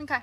Okay.